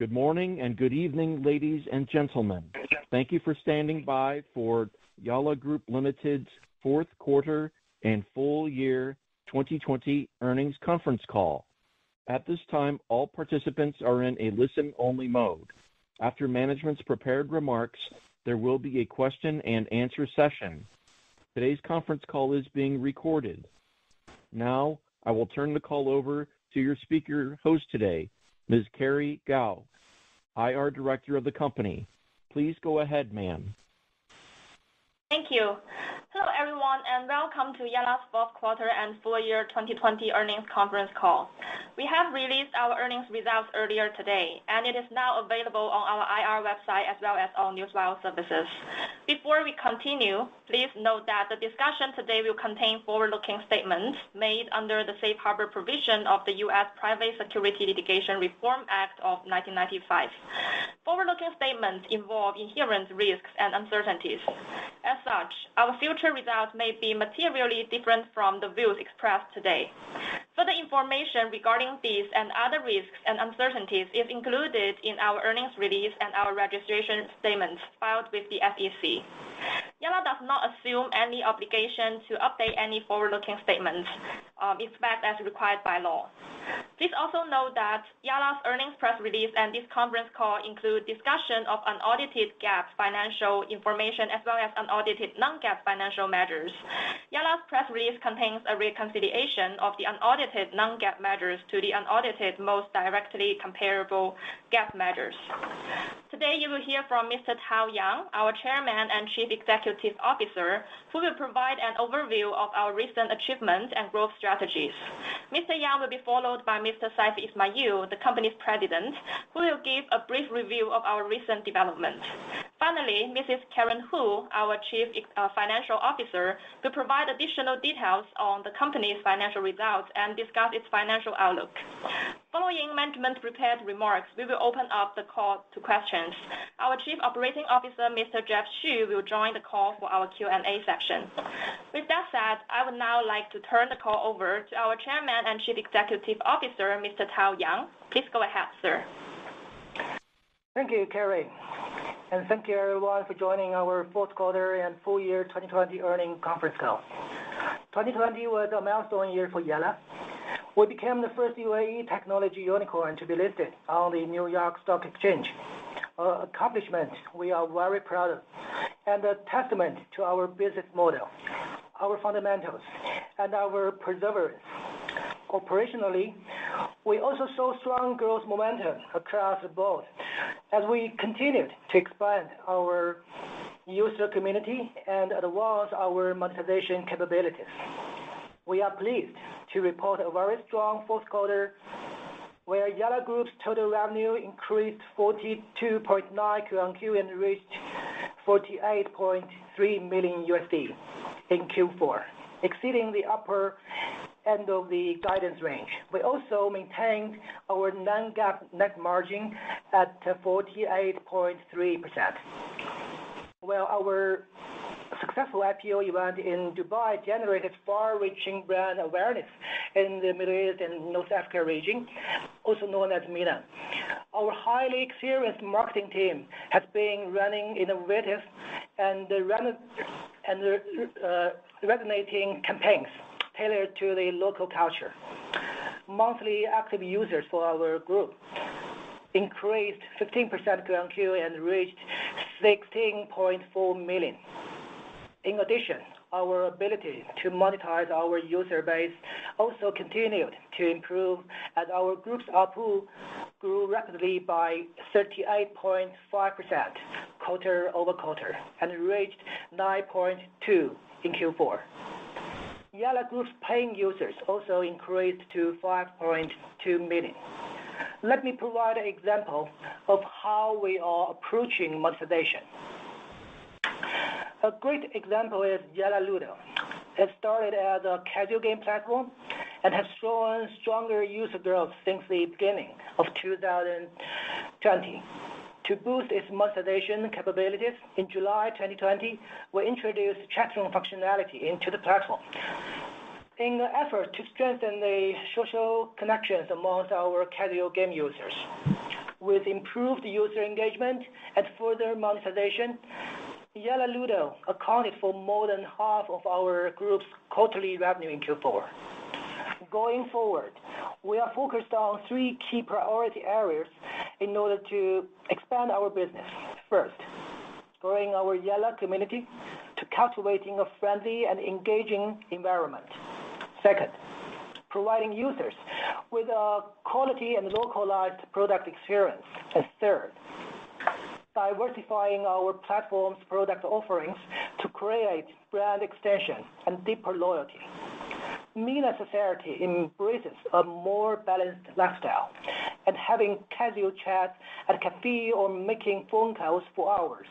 Good morning and good evening, ladies and gentlemen. Thank you for standing by for Yalla Group Limited's fourth quarter and full year 2020 earnings conference call. At this time, all participants are in a listen-only mode. After management's prepared remarks, there will be a question and answer session. Today's conference call is being recorded. Now, I will turn the call over to your speaker host today, Ms. Kerry Gao, IR Director of the company. Please go ahead, ma'am. Thank you. Hello, everyone, and welcome to Yalla's fourth quarter and full year 2020 earnings conference call. We have released our earnings results earlier today, and it is now available on our IR website as well as on Newswire services. Before we continue, please note that the discussion today will contain forward-looking statements made under the safe harbor provision of the U.S. Private Securities Litigation Reform Act of 1995. Forward-looking statements involve inherent risks and uncertainties. As such, our future results may be materially different from the views expressed today. Further information regarding these and other risks and uncertainties is included in our earnings release and our registration statements filed with the SEC. Yalla does not assume any obligation to update any forward-looking statements, um, except as required by law. Please also note that Yalla's earnings press release and this conference call include discussion of unaudited GAAP financial information as well as unaudited non-GAAP financial measures. Yalla's press release contains a reconciliation of the unaudited non-GAAP measures to the unaudited most directly comparable GAAP measures. Today, you will hear from Mr. Tao Yang, our Chairman and Chief Executive Officer, who will provide an overview of our recent achievements and growth strategies. Mr. Yang will be followed by Mr. Saifi Ismail, the company's President, who will give a brief review of our recent developments. Finally, Mrs. Karen Hu, our Chief uh, Financial Officer, will provide additional details on the company's financial results and discuss its financial outlook. Following management prepared remarks, we will open up the call to questions. Our Chief Operating Officer, Mr. Jeff Xu, will join the call for our Q&A section. With that said, I would now like to turn the call over to our Chairman and Chief Executive Officer, Mr. Tao Yang. Please go ahead, sir. Thank you, Kerry. And thank you everyone for joining our fourth quarter and full year 2020 earnings conference call. 2020 was a milestone year for Yalla. We became the first UAE technology unicorn to be listed on the New York Stock Exchange, an accomplishment we are very proud of, and a testament to our business model, our fundamentals, and our perseverance. Operationally, we also saw strong growth momentum across the board as we continued to expand our user community and advance our monetization capabilities. We are pleased to report a very strong fourth quarter, where Yalla Group's total revenue increased 42.9% QoQ and reached $48.3 million in Q4, exceeding the upper end of the guidance range. We also maintained our non-GAAP net margin at 48.3%. While our successful IPO event in Dubai generated far-reaching brand awareness in the Middle East and North Africa region, also known as MENA. Our highly experienced marketing team has been running innovative and uh, resonating campaigns tailored to the local culture. Monthly active users for our group increased 15% QoQ and reached 16.4 million. In addition, our ability to monetize our user base also continued to improve as our group's ARPU grew rapidly by 38.5% quarter-over-quarter and reached $9.2 in Q4. Yalla Group's paying users also increased to 5.2 million. Let me provide an example of how we are approaching monetization. A great example is Yalla Ludo. It started as a casual game platform and has shown stronger user growth since the beginning of 2020. To boost its monetization capabilities, in July 2020, we introduced chat room functionality into the platform. In an effort to strengthen the social connections amongst our casual game users, With improved user engagement and further monetization, Yalla Ludo accounted for more than half of our group's quarterly revenue in Q4. Going forward, we are focused on three key priority areas in order to expand our business. First, growing our Yalla community to cultivating a friendly and engaging environment. Second, providing users with a quality and localized product experience. Third, diversifying our platform's product offerings to create brand extension and deeper loyalty. MENA society embraces a more balanced lifestyle, and having casual chats at a cafe or making phone calls for hours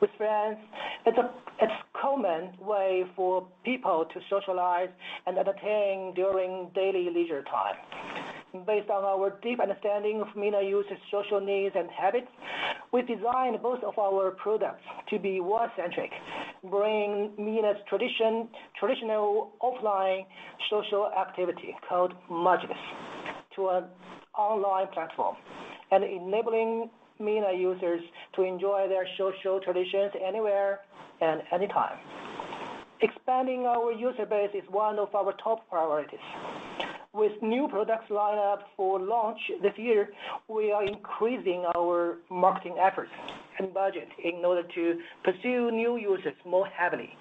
with friends, it's a common way for people to socialize and entertain during daily leisure time. Based on our deep understanding of MENA users' social needs and habits, we designed both of our products to be world-centric, bringing MENA's traditional offline social activity called Majlis to an online platform and enabling MENA users to enjoy their social traditions anywhere and anytime. Expanding our user base is one of our top priorities. With new products lined up for launch this year, we are increasing our marketing efforts and budget in order to pursue new users more heavily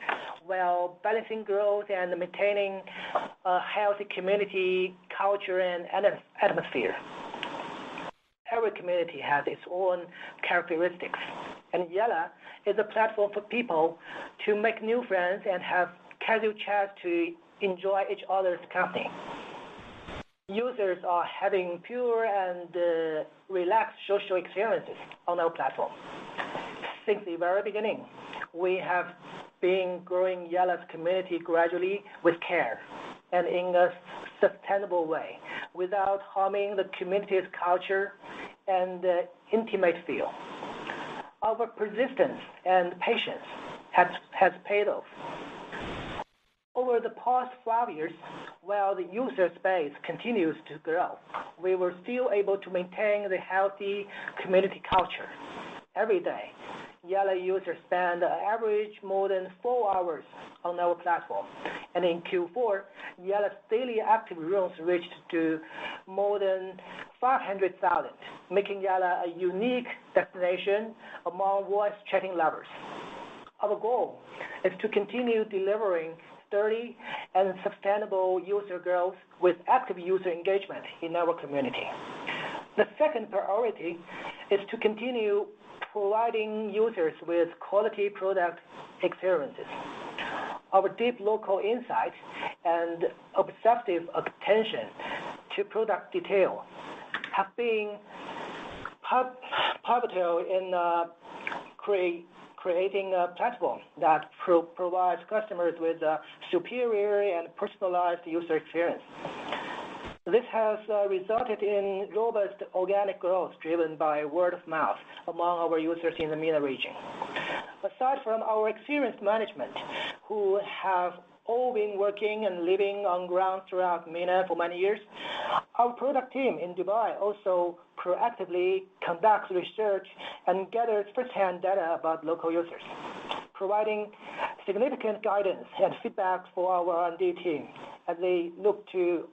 while balancing growth and maintaining a healthy community culture and atmosphere. Every community has its own characteristics, and Yalla is a platform for people to make new friends and have casual chats to enjoy each other's company. Users are having pure and uh, relaxed social experiences on our platform. Since the very beginning, we have been growing Yalla's community gradually with care and in a sustainable way without harming the community's culture and uh, intimate feel. Our persistence and patience has paid off. Over the past five years, while the user base continues to grow, we were still able to maintain the healthy community culture. Every day, Yalla users spend an average more than four hours on our platform. And In Q4, Yalla's daily active rooms reached to more than 500,000, making Yalla a unique destination among voice chatting lovers. Our goal is to continue delivering sturdy and sustainable user growth with active user engagement in our community. The second priority is to continue providing users with quality product experiences. Our deep local insight and obsessive attention to product detail have been pivotal in uh, creating a platform that provides customers with a superior and personalized user experience. This has uh, resulted in robust organic growth driven by word of mouth among our users in the MENA region. Aside from our experienced management, who have all been working and living on ground throughout MENA for many years, our product team in Dubai also proactively conducts research and gathers firsthand data about local users, providing significant guidance and feedback for our R&D team as they look to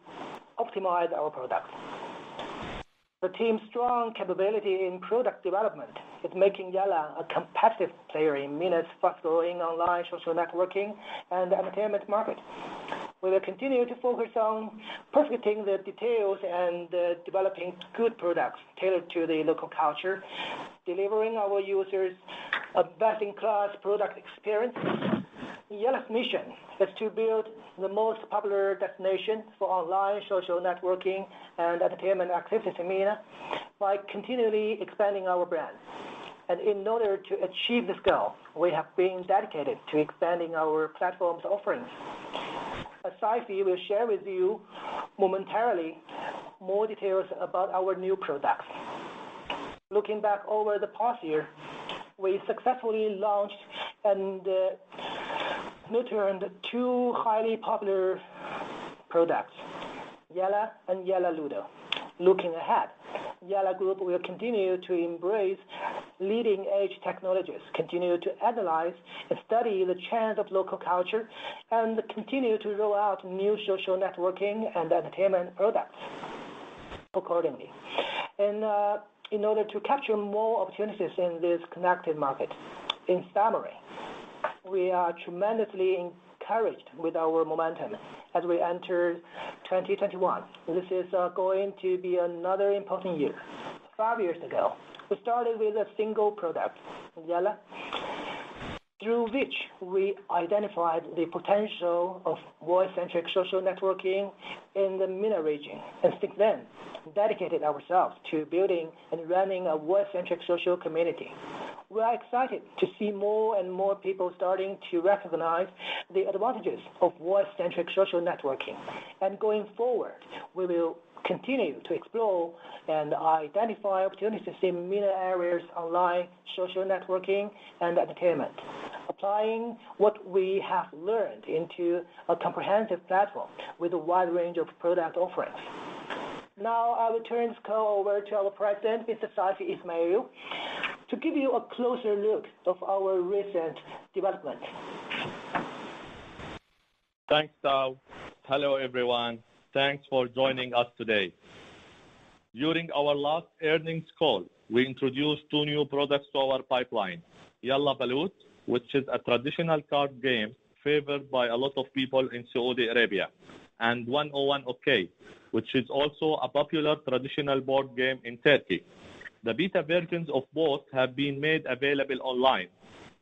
optimize our products. The team's strong capability in product development is making Yalla a competitive player in MENA's fast-growing online social networking and entertainment market. We will continue to focus on perfecting the details and uh, developing good products tailored to the local culture, delivering our users a best-in-class product experience. Yalla's mission is to build the most popular destination for online social networking and entertainment activities in MENA by continually expanding our brand. And in order to achieve this goal, we have been dedicated to expanding our platform's offerings. As Saifi will share with you momentarily more details about our new products. Looking back over the past year, we successfully launched and uh, nurtured two highly popular products, Yalla and Yalla Ludo. Looking ahead, Yalla Group will continue to embrace leading-edge technologies, continue to analyze and study the trends of local culture, and continue to roll out new social networking and entertainment products accordingly. And uh, in order to capture more opportunities in this connected market. In summary, we are tremendously encouraged with our momentum as we enter 2021. This is uh, going to be another important year. Five years ago, we started with a single product, Yalla, through which we identified the potential of voice-centric social networking in the MENA region, and since then, dedicated ourselves to building and running a voice-centric social community. We are excited to see more and more people starting to recognize the advantages of voice-centric social networking. And going forward, we will continue to explore and identify opportunities in many areas online social networking and entertainment, applying what we have learned into a comprehensive platform with a wide range of product offerings. Now, I will turn this call over to our President, Mr. Saifi Ismail, to give you a closer look of our recent developments. Thanks, Tao. Hello, everyone. Thanks for joining us today. During our last earnings call, we introduced two new products to our pipeline, Yalla Baloot, which is a traditional card game favored by a lot of people in Saudi Arabia, and 101 Okey, which is also a popular traditional board game in Turkey. The beta versions of both have been made available online,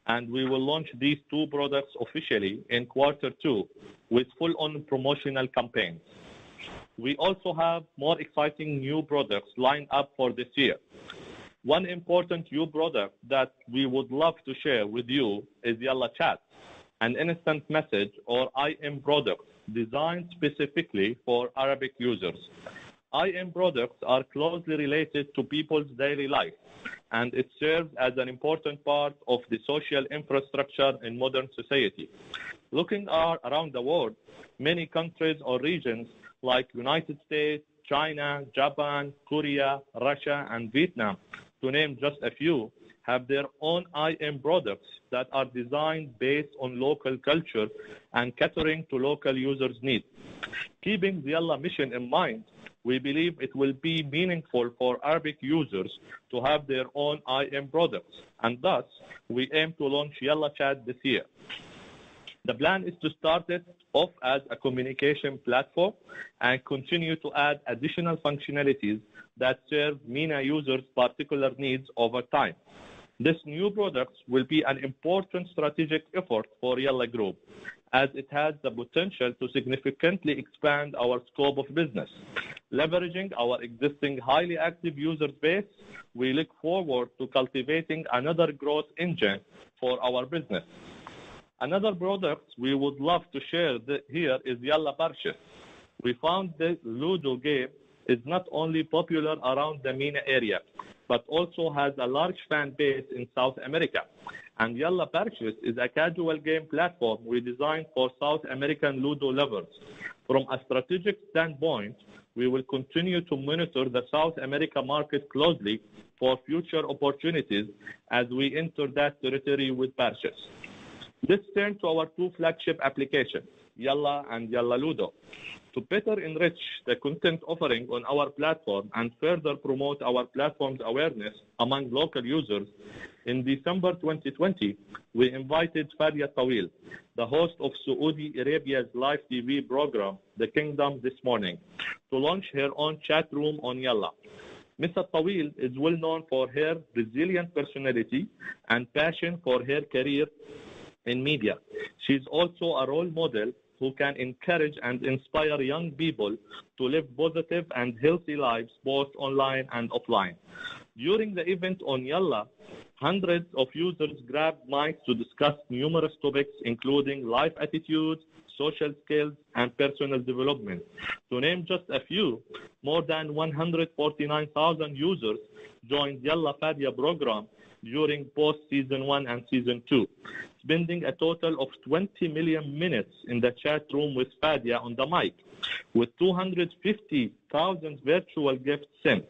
and we will launch these two products officially in quarter two with full-on promotional campaigns. We also have more exciting new products lined up for this year. One important new product that we would love to share with you is Yalla Chat, an instant message or IM product designed specifically for Arabic users. IM products are closely related to people's daily life, and it serves as an important part of the social infrastructure in modern society. Looking around the world, many countries or regions like United States, China, Japan, Korea, Russia, and Vietnam, to name just a few, have their own IM products that are designed based on local culture and catering to local users' needs. Keeping the Yalla mission in mind, we believe it will be meaningful for Arabic users to have their own IM products, and thus, we aim to launch Yalla Chat this year. The plan is to start it off as a communication platform and continue to add additional functionalities that serve MENA users' particular needs over time. This new product will be an important strategic effort for Yalla Group, as it has the potential to significantly expand our scope of business. Leveraging our existing highly active user base, we look forward to cultivating another growth engine for our business. Another product we would love to share here is Yalla Parchis. We found this Ludo game is not only popular around the MENA area, but also has a large fan base in South America. And Yalla Parchis is a casual game platform we designed for South American Ludo lovers. From a strategic standpoint, we will continue to monitor the South America market closely for future opportunities as we enter that territory with Parchis. Let's turn to our two flagship applications, Yalla and Yalla Ludo. To better enrich the content offering on our platform and further promote our platform's awareness among local users, in December 2020, we invited Fadia Tawil, the host of Saudi Arabia's live TV program, "The Kingdom This Morning," to launch her own chat room on Yalla. Ms. Tawil is well known for her resilient personality and passion for her career in media. She's also a role model who can encourage and inspire young people to live positive and healthy lives, both online and offline. During the event on Yalla, hundreds of users grabbed mics to discuss numerous topics, including life attitudes, social skills, and personal development. To name just a few, more than 149,000 users joined Yalla Fadia program during both season one and season two, spending a total of 20 million minutes in the chat room with Fadia on the mic, with 250,000 virtual gifts sent.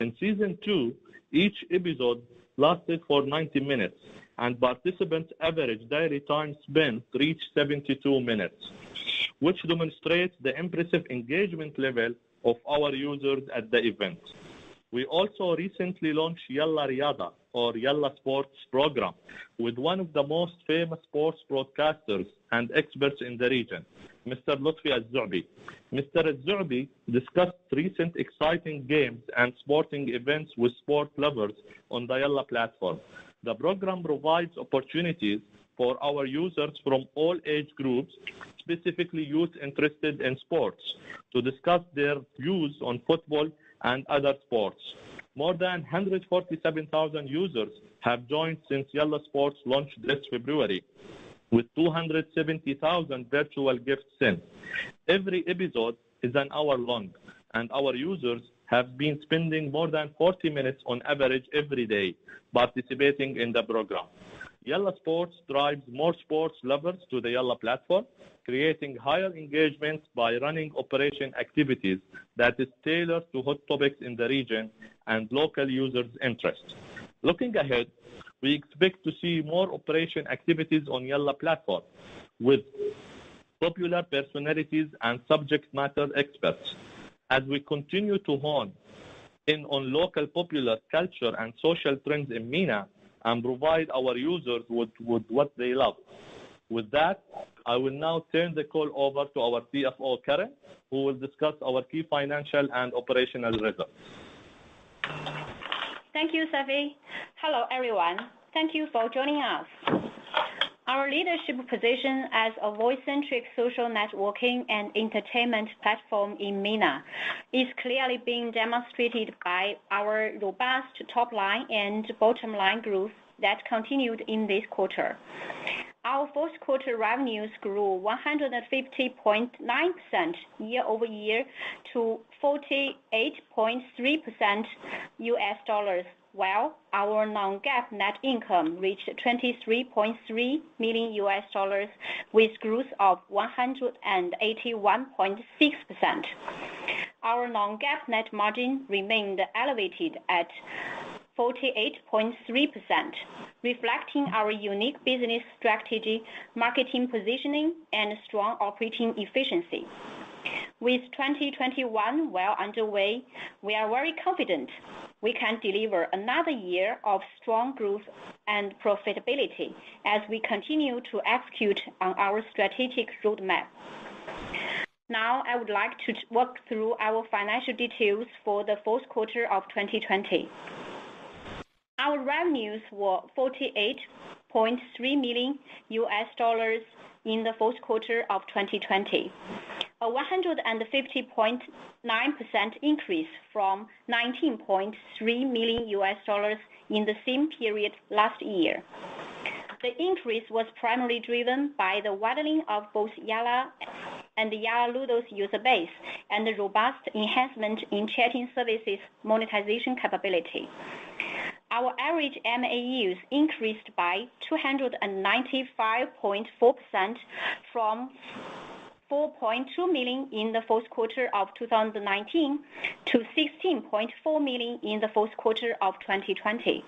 In season two, each episode lasted for 90 minutes, and participants' average daily time spent reached 72 minutes, which demonstrates the impressive engagement level of our users at the event. We also recently launched Yalla Riyada or Yalla Sports program with one of the most famous sports broadcasters and experts in the region, Mr. Lutfi Az-Zu'bi. Mr. Az-Zu'bi discussed recent exciting games and sporting events with sport lovers on the Yalla platform. The program provides opportunities for our users from all age groups, specifically youth interested in sports, to discuss their views on football and other sports. More than 147,000 users have joined since Yalla Sports launched this February, with 270,000 virtual gifts sent. Every episode is an hour long, and our users have been spending more than 40 minutes on average every day participating in the program. Yalla Sports drives more sports lovers to the Yalla platform, creating higher engagement by running operation activities that is tailored to hot topics in the region and local users' interests. Looking ahead, we expect to see more operation activities on Yalla platform with popular personalities and subject matter experts as we continue to hone in on local popular culture and social trends in MENA and provide our users with, with what they love. With that, I will now turn the call over to our CFO, Karen, who will discuss our key financial and operational results. Thank you, Saifi. Hello, everyone. Thank you for joining us. Our leadership position as a voice-centric social networking and entertainment platform in MENA is clearly being demonstrated by our robust top line and bottom line growth that continued in this quarter. Our fourth quarter revenues grew 150.9% year-over-year to $48.3 US dollars, while our non-GAAP net income reached 23.3 million US dollars with growth of 181.6%. Our non-GAAP net margin remained elevated at 48.3%, reflecting our unique business strategy, marketing positioning, and strong operating efficiency. With 2021 well underway, we are very confident we can deliver another year of strong growth and profitability as we continue to execute on our strategic roadmap. Now, I would like to walk through our financial details for the fourth quarter of 2020. Our revenues were $48.3 million in the fourth quarter of 2020, a 150.9% increase from $19.3 million in the same period last year. The increase was primarily driven by the widening of both Yalla and Yalla Ludo's user base and the robust enhancement in chatting services monetization capability. Our average MAUs increased by 295.4% from 4.2 million in the fourth quarter of 2019 to 16.4 million in the fourth quarter of 2020.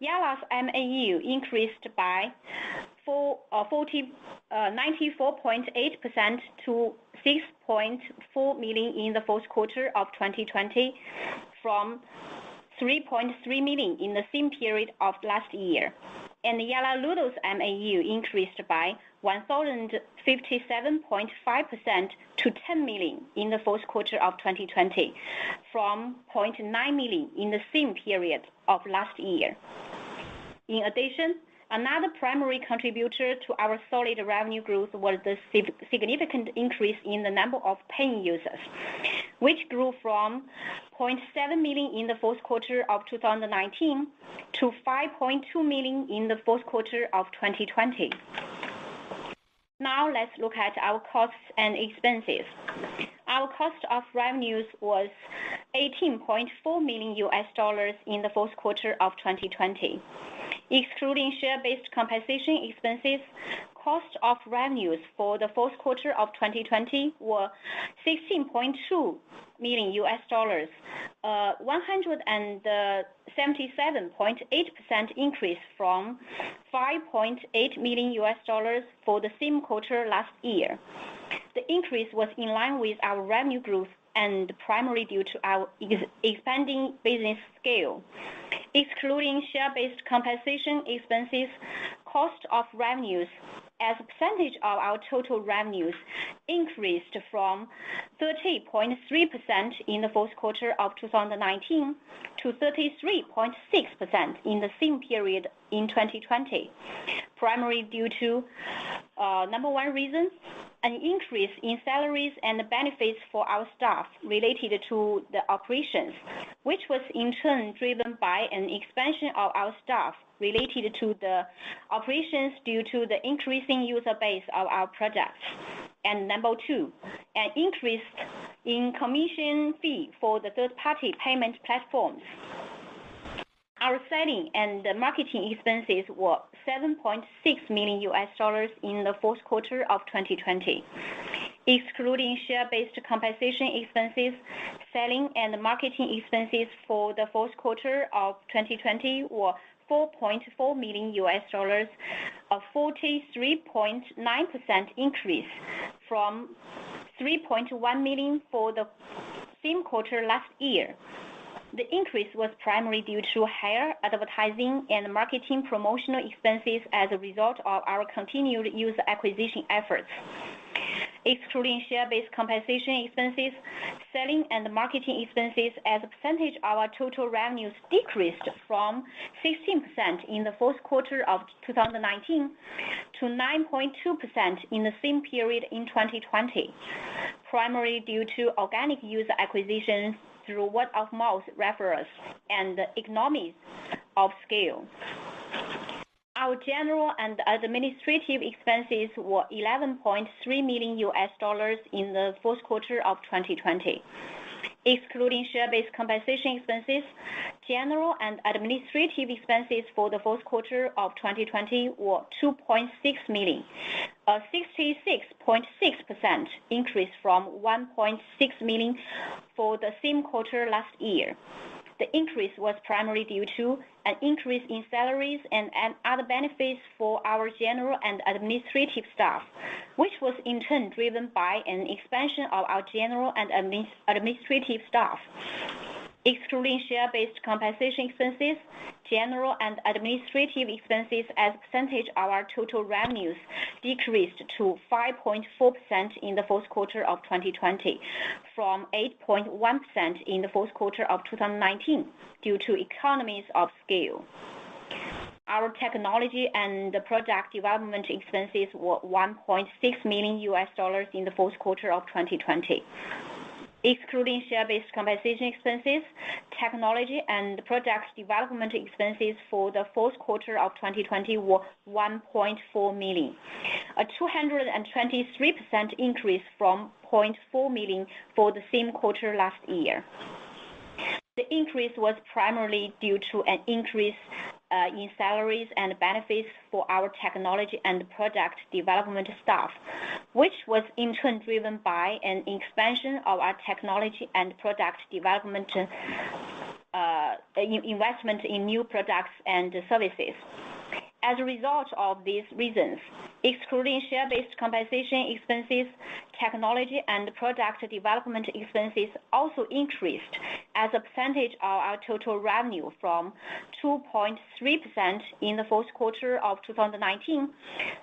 Yalla's MAU increased by 94.8% uh, uh, to 6.4 million in the fourth quarter of 2020 from 3.3 million in the same period of last year. And Yalla MAU increased by 1,057.5% to 10 million in the fourth quarter of 2020 from 0.9 million in the same period of last year. In addition, another primary contributor to our solid revenue growth was the significant increase in the number of paying users, which grew from 0.7 million in the fourth quarter of 2019 to 5.2 million in the fourth quarter of 2020. Now let's look at our costs and expenses. Our cost of revenues was $18.4 million in the fourth quarter of 2020, Excluding share-based compensation expenses, cost of revenues for the fourth quarter of 2020 were 16.2 million U.S. dollars, a 177.8% increase from 5.8 million U.S. dollars for the same quarter last year. The increase was in line with our revenue growth and primarily due to our expanding business scale. Excluding share-based compensation expenses, cost of revenues as a percentage of our total revenues increased from 30.3% in the fourth quarter of 2019 to 33.6% in the same period in 2020, primarily due to, uh, number one reason, an increase in salaries and benefits for our staff related to the operations, which was in turn driven by an expansion of our staff related to the operations due to the increasing user base of our products. And number two, an increase in commission fee for the third-party payment platforms. Our selling and marketing expenses were $7.6 million in the fourth quarter of 2020. Excluding share-based compensation expenses, selling and marketing expenses for the fourth quarter of 2020 were $4.4 million, a 43.9% increase from 3.1 million for the same quarter last year. The increase was primarily due to higher advertising and marketing promotional expenses as a result of our continued user acquisition efforts. Excluding share-based compensation expenses, selling and marketing expenses as a percentage of our total revenues decreased from 16% in the fourth quarter of 2019 to 9.2% in the same period in 2020, primarily due to organic user acquisition through word-of-mouth referrals and economies of scale. Our general and administrative expenses were 11.3 million US dollars in the fourth quarter of 2020. Excluding share-based compensation expenses, general and administrative expenses for the fourth quarter of 2020 were 2.6 million, a 66.6% increase from 1.6 million for the same quarter last year. The increase was primarily due to an increase in salaries and other benefits for our general and administrative staff, which was in turn driven by an expansion of our general and administrative staff. Excluding share-based compensation expenses, general and administrative expenses as a percentage of our total revenues decreased to 5.4% in the fourth quarter of 2020 from 8.1% in the fourth quarter of 2019 due to economies of scale. Our technology and product development expenses were 1.6 million U.S. dollars in the fourth quarter of 2020. Excluding share-based compensation expenses, technology and product development expenses for the fourth quarter of 2020 were 1.4 million, a 223% increase from 0.4 million for the same quarter last year. The increase was primarily due to an increase uh, in salaries and benefits for our technology and product development staff, which was in turn driven by an expansion of our technology and product development uh, investment in new products and services. As a result of these reasons, excluding share-based compensation expenses, technology and product development expenses also increased as a percentage of our total revenue from 2.3% in the fourth quarter of 2019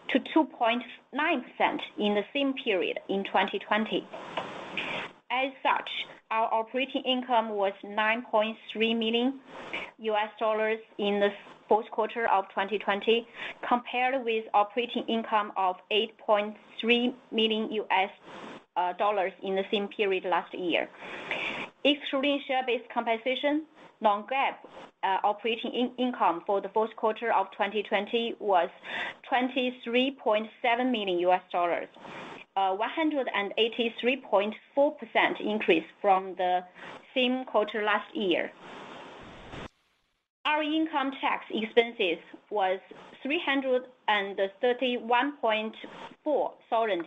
to 2.9% in the same period in 2020. As such, our operating income was $9.3 million in the fourth quarter of 2020, compared with operating income of 8.3 million U.S. Uh, dollars in the same period last year. Excluding share-based compensation, non-GAAP uh, operating income for the fourth quarter of 2020 was 23.7 million U.S. dollars, a 183.4% increase from the same quarter last year. Our income tax expenses was $331.4 thousand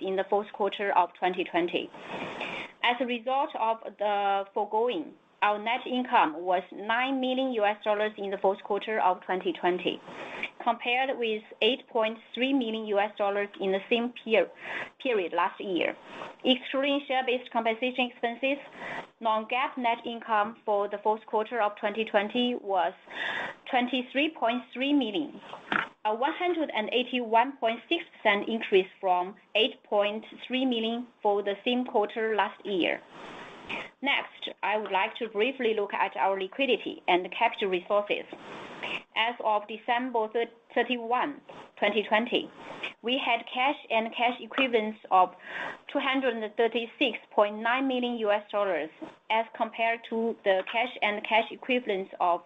in the fourth quarter of 2020. As a result of the foregoing, our net income was $9 million in the fourth quarter of 2020, compared with $8.3 million in the same period last year. Excluding share-based compensation expenses, non-GAAP net income for the fourth quarter of 2020 was 23.3 million, a 181.6% increase from 8.3 million for the same quarter last year. Next, I would like to briefly look at our liquidity and capital resources. As of December 31, 2020, we had cash and cash equivalents of $236.9 million as compared to the cash and cash equivalents of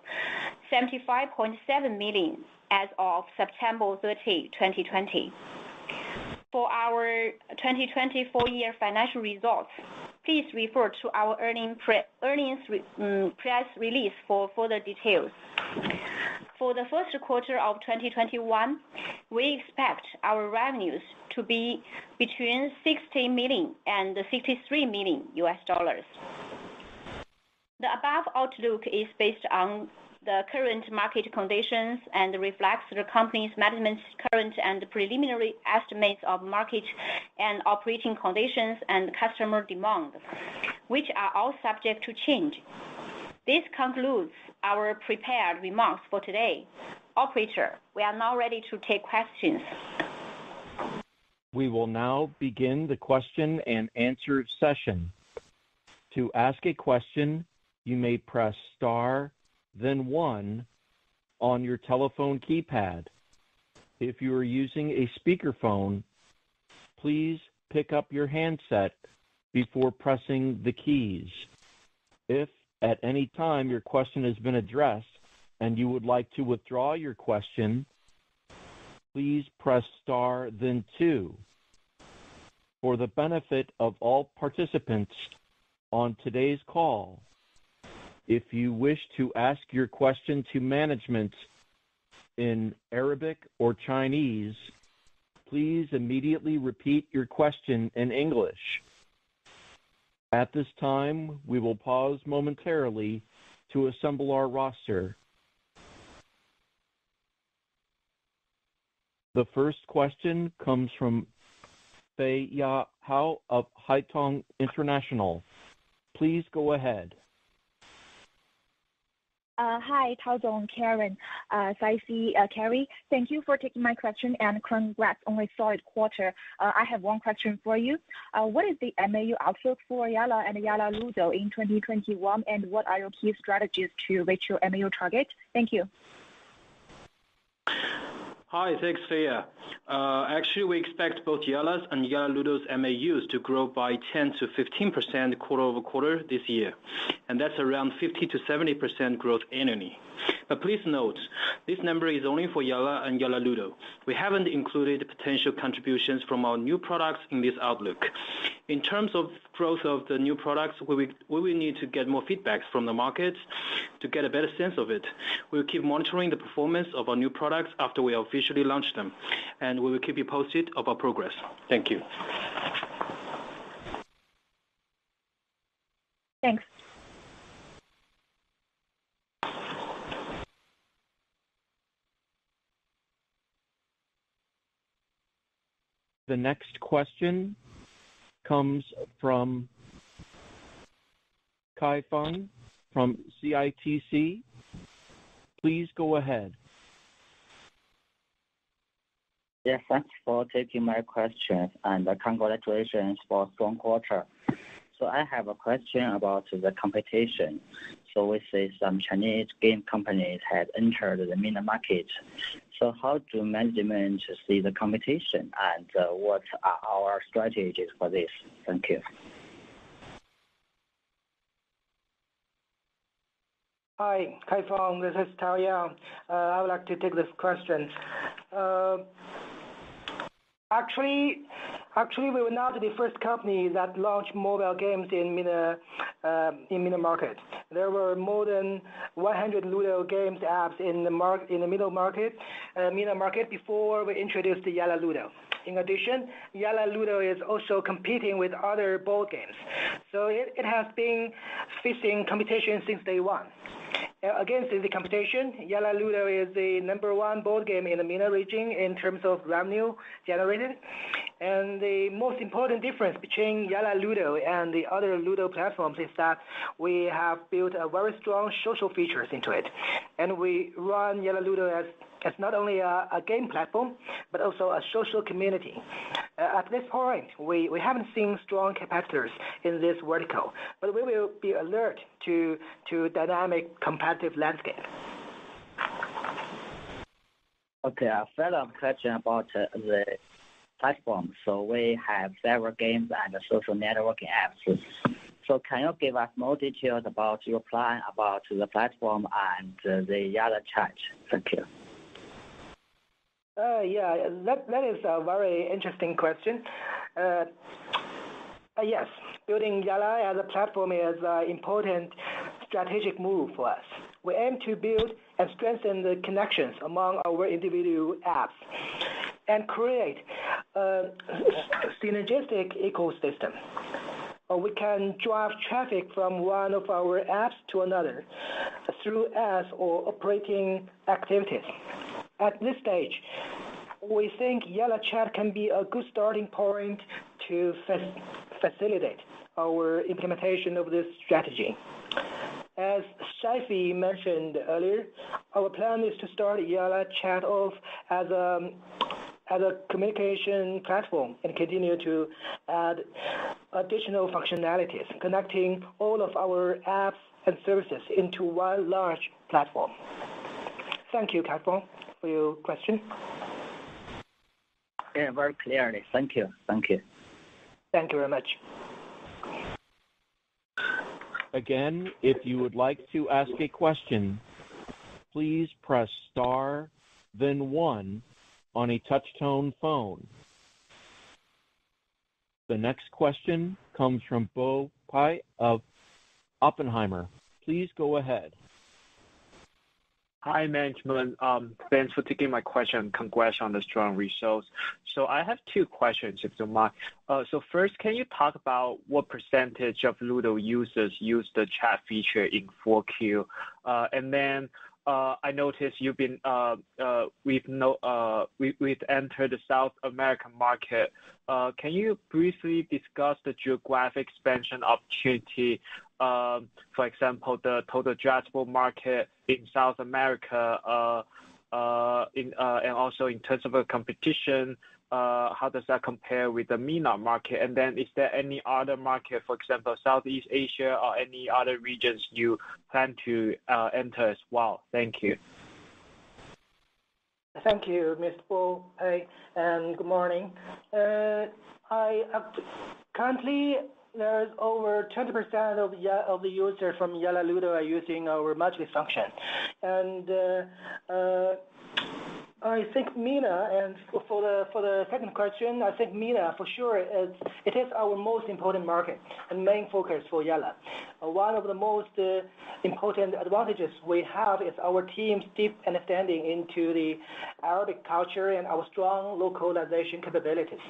75.7 million as of September 30, 2020. For our 2020 full year financial results, please refer to our earnings mm, press release for further details. For the first quarter of 2021, we expect our revenues to be between $60 million and $63 million. The above outlook is based on the current market conditions and reflects the company's management's current and preliminary estimates of market and operating conditions and customer demand, which are all subject to change. This concludes our prepared remarks for today. Operator, we are now ready to take questions. We will now begin the question and answer session. To ask a question, you may press star then one on your telephone keypad. If you are using a speakerphone, please pick up your handset before pressing the keys. If at any time your question has been addressed and you would like to withdraw your question, please press star then two. For the benefit of all participants on today's call, if you wish to ask your question to management in Arabic or Chinese, please immediately repeat your question in English. At this time, we will pause momentarily to assemble our roster. The first question comes from Feiya Hao of Haitong International. Please go ahead. Uh, hi, Tao Karen, uh, Saifi, Kerry. Uh, Thank you for taking my question and congrats on a solid quarter. I have one question for you. What is the MAU outlook for Yalla and Yalla Ludo in 2021, and what are your key strategies to reach your MAU target? Thank you. Hi. Thanks, Feiya. Uh, actually, we expect both Yalla's and Yalla Ludo's MAUs to grow by 10%-15% quarter-over-quarter this year, and that's around 50%-70% growth annually. But please note, this number is only for Yalla and Yalla Ludo. We haven't included potential contributions from our new products in this outlook. In terms of growth of the new products, we will need to get more feedback from the market to get a better sense of it. We'll keep monitoring the performance of our new products after we officially launch them, and we will keep you posted of our progress. Thank you. Thanks. The next question comes from Kaifang from CITIC. Please go ahead. Yes, thanks for taking my question, and congratulations for a strong quarter. So I have a question about the competition. So we see some Chinese game companies have entered the MENA market. So how do management see the competition, and uh, what are our strategies for this? Thank you. Hi, Kaifang. This is Tao Yang. Uh, I would like to take this question. Uh, Actually, Actually, we were not the first company that launched mobile games in MENA market. There were more than 100 Ludo games apps in the mar- in the middle market, uh, MENA market before we introduced the Yalla Ludo. In addition, Yalla Ludo is also competing with other board games. So it, it has been facing competition since day one. Against the competition, Yalla Ludo is the number one board game in the MENA region in terms of revenue generated. And the most important difference between Yalla Ludo and the other Ludo platforms is that we have built a very strong social features into it. And we run Yalla Ludo as not only a game platform, but also a social community. Uh, at this point, we haven't seen strong competitors in this vertical, but we will be alert to to dynamic competitive landscape. Okay. A follow-up question about uh, the platform. So we have several games and social networking apps. So can you give us more details about your plan about the platform and uh, the YallaChat? Thank you. Uh, yeah. That is a very interesting question. Uh, uh, yes, building Yalla as a platform is an important strategic move for us. We aim to build and strengthen the connections among our individual apps and create a synergistic ecosystem. We can drive traffic from one of our apps to another through ads or operating activities. At this stage, we think YallaChat can be a good starting point to facilitate our implementation of this strategy. As Saifi mentioned earlier, our plan is to start YallaChat off as a communication platform and continue to add additional functionalities, connecting all of our apps and services into one large platform. Thank you, Kaifang, for your question. Yeah, very clearly. Thank you. Thank you Thank you very much. Again, if you would like to ask a question, please press star then one on a touch-tone phone. The next question comes from Bo Pei of Oppenheimer. Please go ahead. Hi, management. Um, thanks for taking my question. Congrats on the strong results. So I have two questions, if you don't mind. Uh, first, can you talk about what percentage of Ludo users use the chat feature in 4Q? Uh, I noticed you've been uh, uh, we've no uh we we've entered the South American market. Can you briefly discuss the geographic expansion opportunity, um, for example, the total addressable market in South America, and also in terms of competition, Uh, how does that compare with the MENA market? And then is there any other market, for example, Southeast Asia or any other regions you plan to uh, enter as well? Thank you. Thank you, Mr. Bo Pei, and um, good morning. Uh, I currently, there's over 20% of the users from Yalla Ludo are using our monthly function. I think MENA, and for the second question, I think MENA for sure it is our most important market and main focus for Yalla. Uh, one of the most uh, important advantages we have is our team's deep understanding into the Arabic culture and our strong localization capabilities.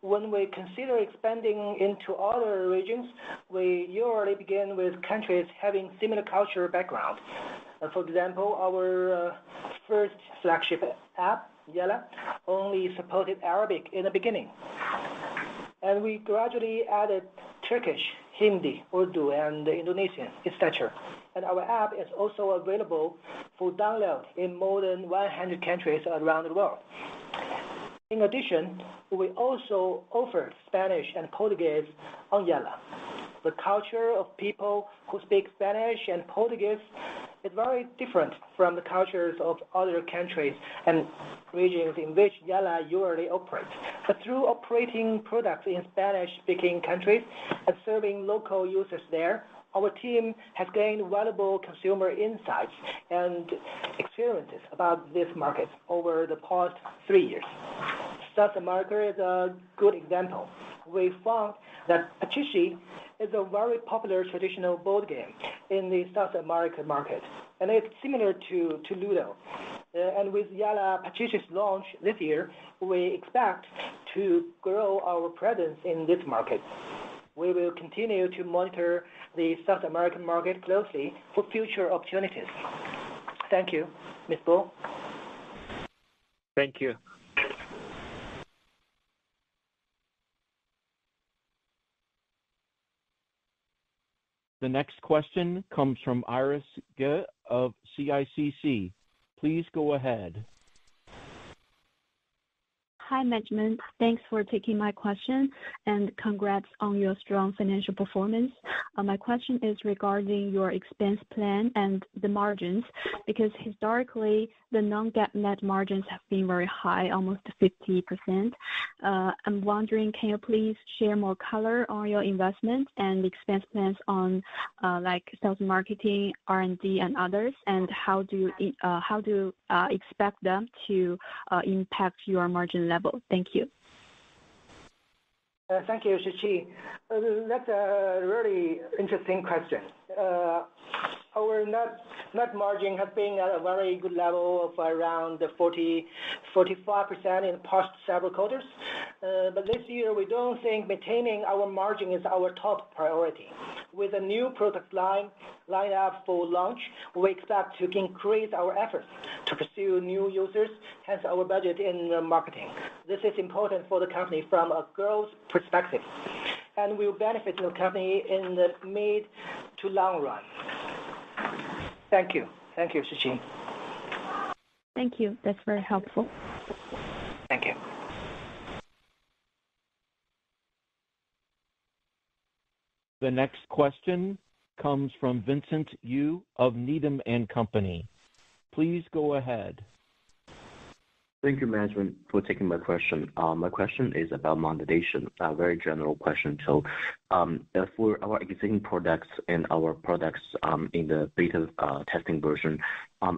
When we consider expanding into other regions, we usually begin with countries having similar cultural background. Uh, for example, our uh, first flagship app, Yalla, only supported Arabic in the beginning. And we gradually added Turkish, Hindi, Urdu, and Indonesian, etc. And Our app is also available for download in more than 100 countries around the world. In addition, we also offer Spanish and Portuguese on Yalla. The culture of people who speak Spanish and Portuguese is very different from the cultures of other countries and regions in which Yalla usually operates. But through operating products in Spanish-speaking countries and serving local users there, our team has gained valuable consumer insights and experiences about this market over the past three years. South America is a good example. We found that Pachisi is a very popular traditional board game in the South American market, and it's similar to, to Ludo. Uh, and with Yalla Pachisi's launch this year, we expect to grow our presence in this market. We will continue to monitor the South American market closely for future opportunities. Thank you. Ms. Bo? Thank you. The next question comes from Iris Ge of CICC. Please go ahead. Hi, management. Thanks for taking my question, and congrats on your strong financial performance. Uh, my question is regarding your expense plan and the margins, because historically, the non-GAAP net margins have been very high, almost 50%. Uh, I'm wondering, can you please share more color on your investment and expense plans on, uh, like sales marketing, R&D, and others, and how do you how do you expect them to impact your margin level? Thank you. Uh, thank you, Shiqi. Uh, that's a really interesting question. Uh, our net net margin has been at a very good level of around 40%-45% in the past several quarters. Uh, but This year, we don't think maintaining our margin is our top priority. With a new product line up for launch, we expect to increase our efforts to pursue new users, hence our budget in uh, marketing. This is important for the company from a growth perspective and will benefit the company in the mid to long run. Thank you. Thank you, Shiqi. Thank you. That's very helpful. Thank you. The next question comes from Vincent Yu of Needham & Company. Please go ahead. Thank you, management, for taking my question. Um, my question is about monetization, a very general question. So, um, uh, For our existing products and our products um, in the beta uh, testing version,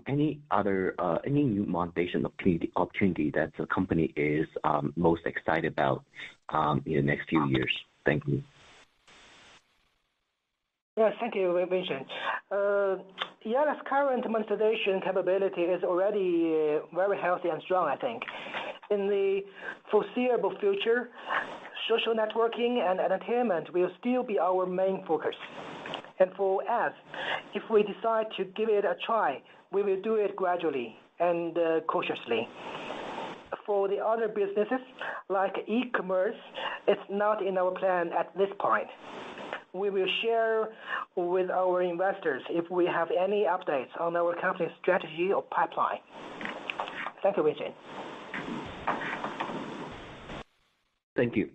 any other uh, any new monetization opportunity that the company is most excited about in the next few years? Thank you. Yes, thank you, Vincent. Uh, Yalla's current monetization capability is already uh, very healthy and strong, I think. In the foreseeable future, social networking and entertainment will still be our main focus. And For us, if we decide to give it a try, we will do it gradually and uh, cautiously. For the other businesses, like e-commerce, it's not in our plan at this point we will share with our investors if we have any updates on our company's strategy or pipeline. Thank you, Vincent. Thank you.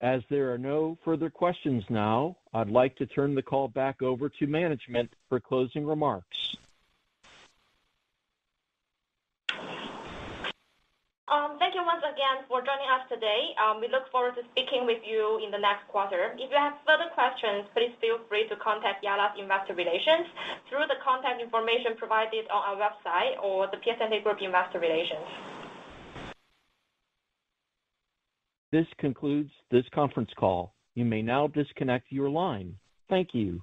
As there are no further questions now, I'd like to turn the call back over to management for closing remarks. Um, thank you once again for joining us today. Um, we look forward to speaking with you in the next quarter. If you have further questions, please feel free to contact Yalla's Investor Relations through the contact information provided on our website or the Piacente Group Investor Relations. This concludes this conference call. You may now disconnect your line. Thank you.